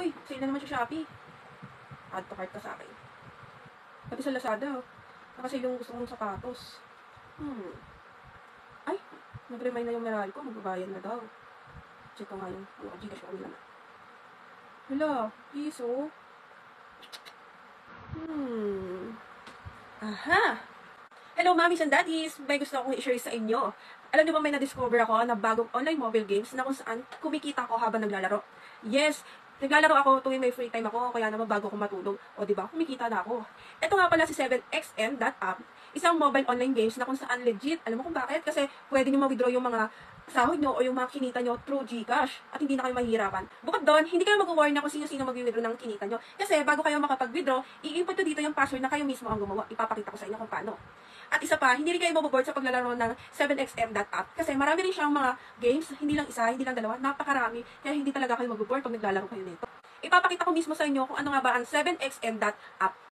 Uy, sale na naman sa Shopee. Add to cart ka sa akin. Pati sa Lazada, oh. Nakasale yung gusto kong sapatos. Hmm. Ay, nag-remind na yung Meralco, magbabayad na daw. Check ko nga yung, ano, Gcash ko naman. Hala, piso. Hmm. Aha! Hello, mommies and daddies! May gusto akong i-share sa inyo. Alam niyo ba may na-discover ako na bagong online mobile games na kung saan kumikita ako habang naglalaro. Yes, naglalaro ako tuwing may free time ako, kaya naman bago ako matulog. O, di ba, kumikita na ako. Ito nga pala si 7XM.app, isang mobile online games na kung saan legit. Alam mo kung bakit? Kasi pwede niyo ma-withdraw yung mga sahod nyo o yung mga kinita nyo through Gcash at hindi na kayo mahihirapan. Bukod doon, hindi kayo mag-worry na kung sino-sino mag-withdraw ng kinita nyo. Kasi bago kayo makapag-withdraw, i-input nyo dito yung password na kayo mismo ang gumawa. Ipapakita ko sa inyo kung paano. At isa pa, hindi rin kayo maboboard sa paglalaro ng 7xm.app kasi marami rin siyang mga games, hindi lang isa, hindi lang dalawa, napakarami, kaya hindi talaga kayo maboboard pag naglalaro kayo nito. Ipapakita ko mismo sa inyo kung ano nga ba ang 7xm.app.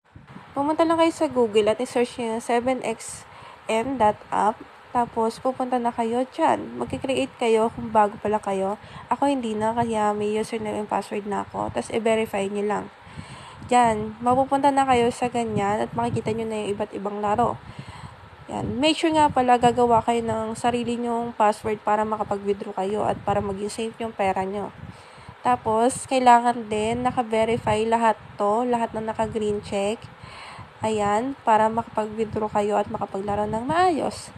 Pumunta lang kayo sa Google at i-search nyo yung 7xm.app. Tapos, pupunta na kayo dyan. Magkikreate kayo kung bago pala kayo. Ako hindi na, kaya may username and password na ako. Tapos, i-verify nyo lang. Dyan, mapupunta na kayo sa ganyan at makikita nyo na yung iba't ibang laro. Yan. Make sure nga pala gagawa kayo ng sarili nyong password para makapag-withdraw kayo at para maging safe yung pera nyo. Tapos, kailangan din naka-verify lahat to, lahat na naka-green check. Ayan, para makapag-withdraw kayo at makapaglaro ng maayos.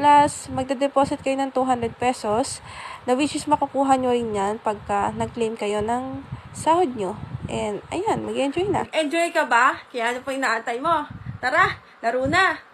Plus, magde-deposit kayo ng 200 pesos na which is makukuha nyo rin yan pagka nag-claim kayo ng sahod nyo. And, ayan, mag-enjoy na. Enjoy ka ba? Kaya ano po inaantay mo? Tara, laro na!